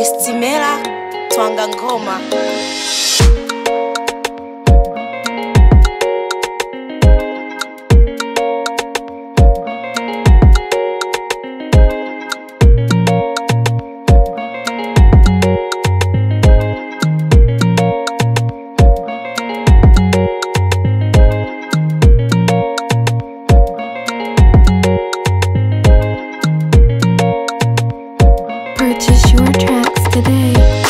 Justimela Twanga Ngoma. Tracks today.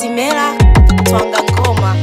Timela Twanga Ngoma.